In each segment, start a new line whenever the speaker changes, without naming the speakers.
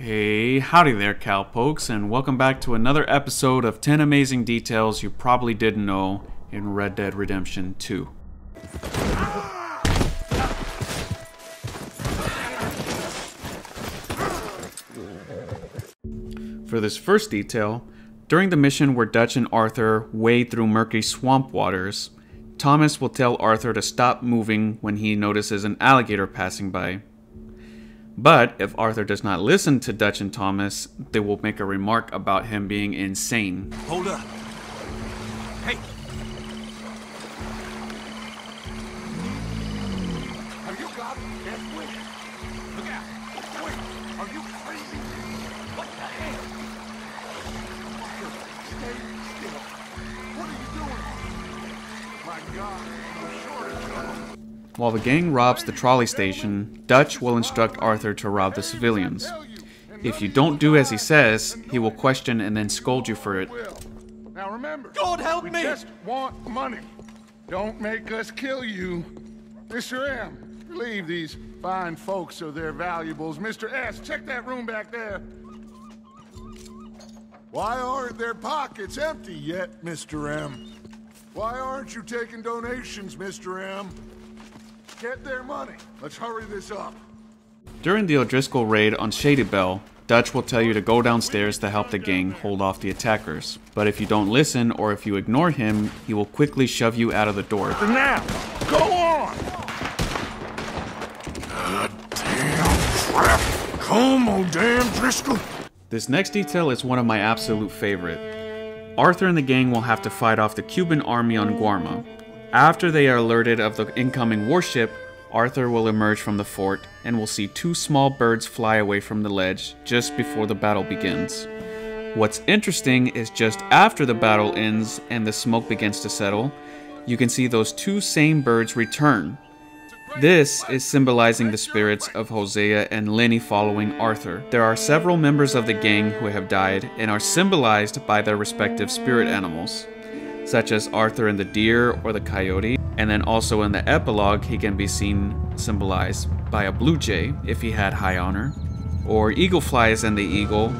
Hey, howdy there, cowpokes, and welcome back to another episode of 10 amazing details you probably didn't know in Red Dead Redemption 2. For this first detail, during the mission where Dutch and Arthur wade through murky swamp waters, Thomas will tell Arthur to stop moving when he notices an alligator passing by. But if Arthur does not listen to Dutch and Thomas, they will make a remark about him being insane.
Hold up. Hey!
Have you got?
While the gang robs the trolley station, Dutch will instruct Arthur to rob the civilians. If you don't do as he says, he will question and then scold you for it.
Now remember.
God help
we
me!
just want money. Don't make us kill you. Mr. M, relieve these fine folks of their valuables. Mr. S, check that room back there. Why aren't their pockets empty yet, Mr. M? Why aren't you taking donations, Mr. M? Get their money. Let's hurry this up.
During the O'Driscoll raid on Shady Belle, Dutch will tell you to go downstairs to help the gang hold off the attackers. But if you don't listen or if you ignore him, he will quickly shove you out of the door.
Now, go on!
Come on, damn Driscoll!
This next detail is one of my absolute favorite. Arthur and the gang will have to fight off the Cuban army on Guarma. After they are alerted of the incoming warship, Arthur will emerge from the fort and will see two small birds fly away from the ledge just before the battle begins. What's interesting is just after the battle ends and the smoke begins to settle, you can see those two same birds return. This is symbolizing the spirits of Hosea and Lenny following Arthur. There are several members of the gang who have died and are symbolized by their respective spirit animals, such as Arthur and the deer or the coyote, and then also in the epilogue, he can be seen symbolized by a blue jay if he had high honor, or Eagle Flies and the eagle,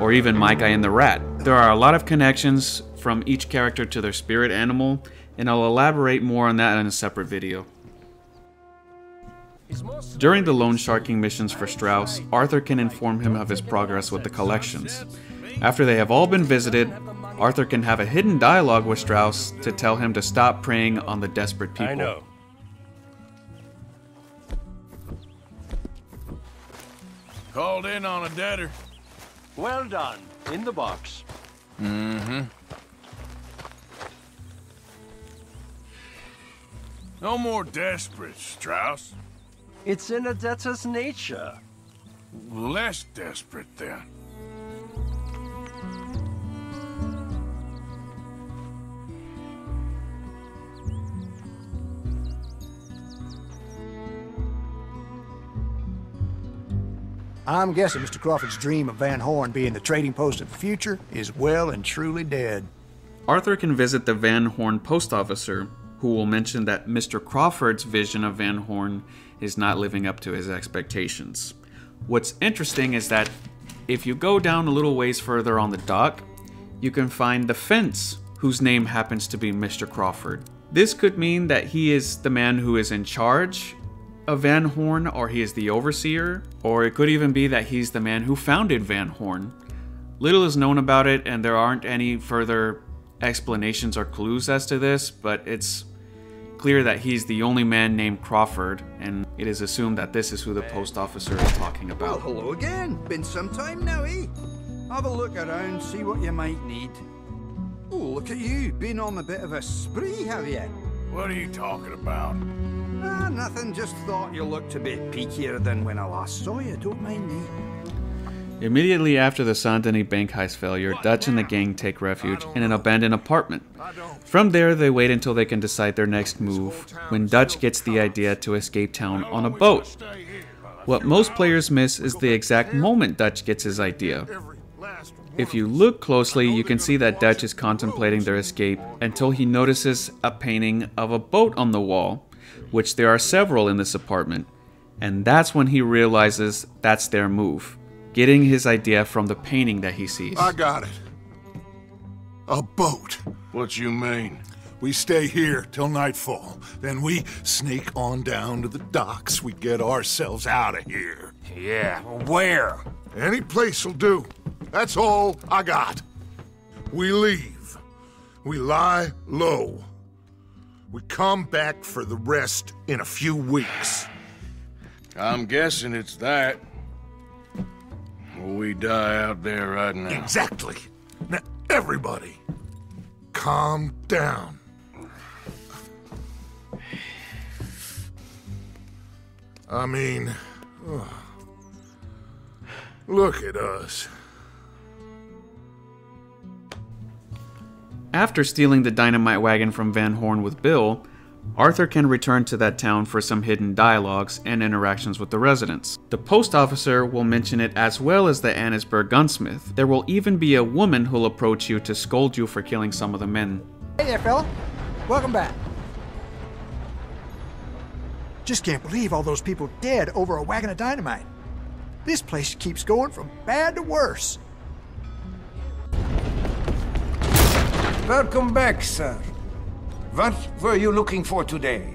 or even Micah and the rat. There are a lot of connections from each character to their spirit animal, and I'll elaborate more on that in a separate video. During the loan sharking missions for Strauss, Arthur can inform him of his progress with the collections. After they have all been visited, Arthur can have a hidden dialogue with Strauss to tell him to stop preying on the desperate people.
I know.
Called in on a debtor.
Well done. In the box. Mm-hmm.
No more desperate, Strauss.
It's in a debtor's nature.
Less desperate, then.
I'm guessing Mr. Crawford's dream of Van Horn being the trading post of the future is well and truly dead.
Arthur can visit the Van Horn post officer, who will mention that Mr. Crawford's vision of Van Horn is not living up to his expectations. What's interesting is that if you go down a little ways further on the dock, you can find the fence whose name happens to be Mr. Crawford. This could mean that he is the man who is in charge of Van Horn, or he is the overseer, or it could even be that he's the man who founded Van Horn. Little is known about it, and there aren't any further explanations or clues as to this, but it's clear that he's the only man named Crawford, and it is assumed that this is who the post officer is talking about.
Well,
about.
hello again. Been some time now, eh? Have a look around, see what you might need. Oh, look at you. Been on a bit of a spree, have you?
What are you talking about?
Ah, nothing. Just thought you looked a bit peakier than when I last saw you. Don't mind me.
Immediately after the Saint Denis bank heist failure, Dutch and the gang take refuge in an abandoned apartment. From there, they wait until they can decide their next move, when Dutch gets the idea to escape town on a boat. What most players miss is the exact moment Dutch gets his idea. If you look closely, you can see that Dutch is contemplating their escape until he notices a painting of a boat on the wall, which there are several in this apartment. And that's when he realizes that's their move. getting his idea from the painting that he sees.
I got it. A boat.
What you mean?
We stay here till nightfall. Then we sneak on down to the docks. We get ourselves out of here.
Yeah, where?
Any place'll do. That's all I got. We leave. We lie low. We come back for the rest in a few weeks.
I'm guessing it's that. Or we die out there right now.
Exactly. Now, everybody, calm down. I mean, look at us.
After stealing the dynamite wagon from Van Horn with Bill, Arthur can return to that town for some hidden dialogues and interactions with the residents. The post officer will mention it as well as the Annesburg gunsmith. There will even be a woman who'll approach you to scold you for killing some of the men.
Hey there, fella. Welcome back. Just can't believe all those people dead over a wagon of dynamite. This place keeps going from bad to worse.
Welcome back, sir. What were you looking for today?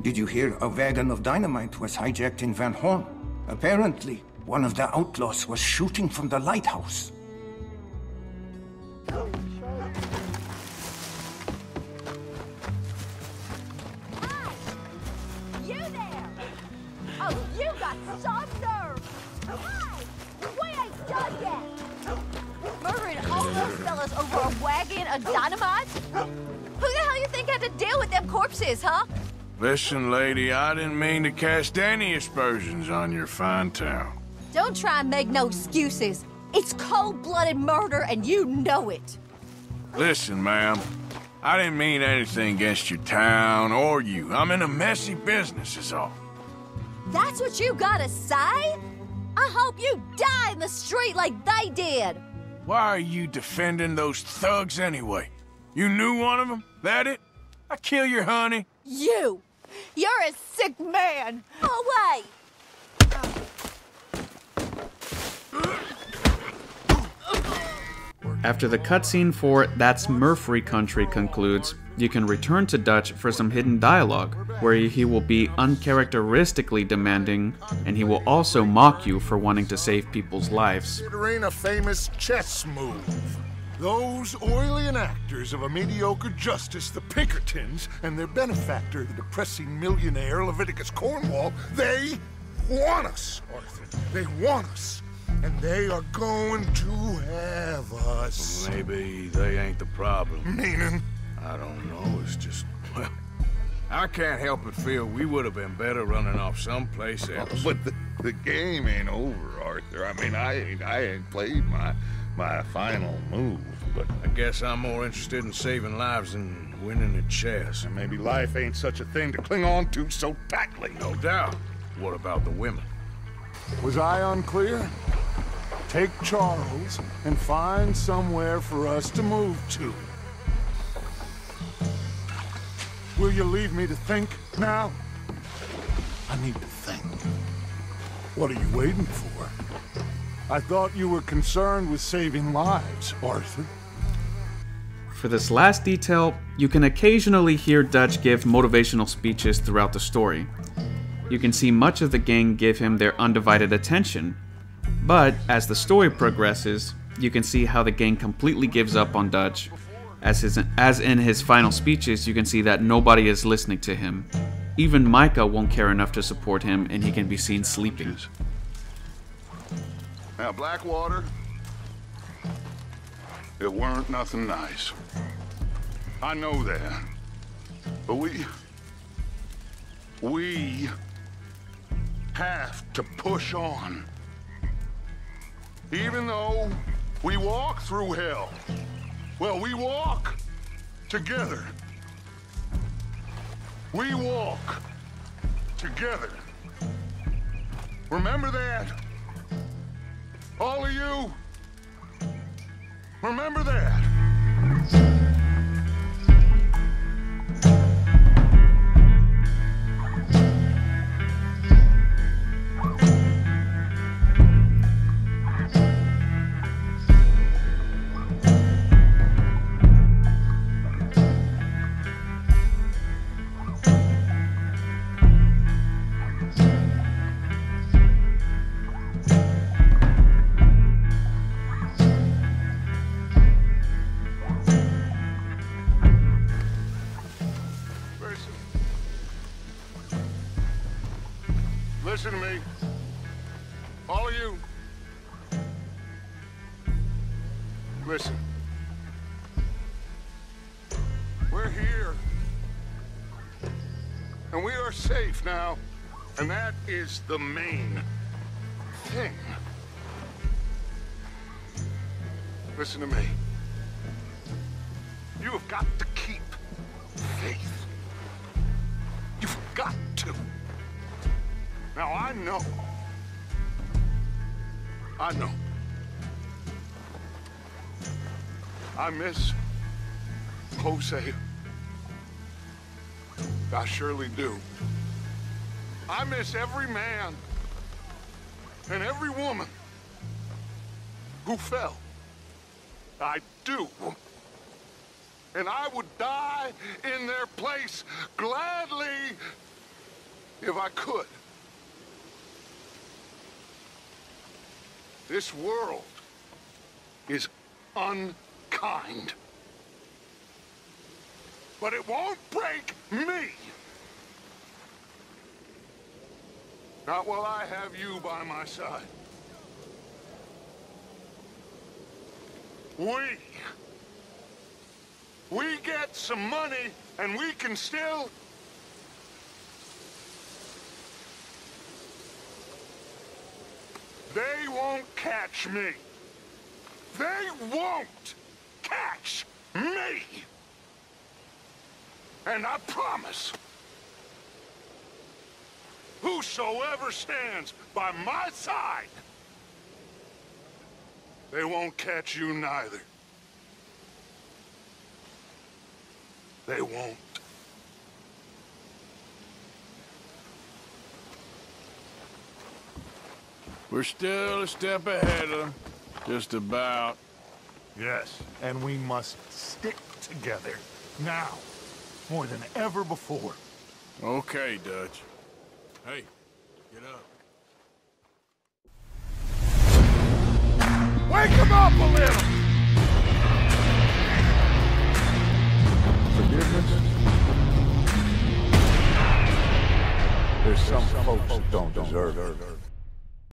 Did you hear a wagon of dynamite was hijacked in Van Horn? Apparently, one of the outlaws was shooting from the lighthouse.
Over a dynamite? Who the hell you think had to deal with them corpses, huh?
Listen, lady, I didn't mean to cast any aspersions on your fine town.
Don't try and make no excuses. It's cold-blooded murder, and you know it.
Listen, ma'am. I didn't mean anything against your town or you. I'm in a messy business, is all.
That's what you gotta say? I hope you die in the street like they did.
Why are you defending those thugs anyway? You knew one of them? That it? I kill your honey?
You! You're a sick man! Oh, wait!
After the cutscene for That's Murfree Country concludes, you can return to Dutch for some hidden dialogue, where he will be uncharacteristically demanding, and he will also mock you for wanting to save people's lives.
Considering a famous chess move. Those oily actors of a mediocre justice, the Pinkertons, and their benefactor, the depressing millionaire Leviticus Cornwall, they want us, Arthur. They want us. And they are going to have us.
Maybe they ain't the problem.
Meaning?
I don't know. It's just, well, I can't help but feel we would have been better running off someplace else.
But the, the game ain't over, Arthur. I mean, I ain't, I ain't played my, my final move, but
I guess I'm more interested in saving lives than winning at chess.
And maybe life ain't such a thing to cling on to so tightly.
No doubt. What about the women?
Was I unclear? Take Charles and find somewhere for us to move to. Will you leave me to think now? I need to think. What are you waiting for? I thought you were concerned with saving lives, Arthur.
For this last detail, you can occasionally hear Dutch give motivational speeches throughout the story. You can see much of the gang give him their undivided attention, but as the story progresses, you can see how the gang completely gives up on Dutch. As, his, as in his final speeches, you can see that nobody is listening to him. Even Micah won't care enough to support him, and he can be seen sleeping.
Now, Blackwater, it weren't nothing nice. I know that. But we... We have to push on. Even though we walk through hell. Well, we walk together. We walk together. Remember that? All of you? Remember that? Listen to me. All of you. Listen. We're here. And we are safe now. And that is the main thing. Listen to me. You have got to keep faith. You've got. Now, I know. I know. I miss Hosea. I surely do. I miss every man and every woman who fell. I do. And I would die in their place gladly if I could. This world is unkind. But it won't break me. Not while I have you by my side. We... We get some money, and we can still... They won't catch me. They won't catch me. And I promise, whosoever stands by my side, they won't catch you neither. They won't.
We're still a step ahead of them. Just about.
Yes, and we must stick together. Now, more than ever before.
Okay, Dutch. Hey, get up.
Wake him up a little!
Forgiveness? There's some folks that don't deserve it.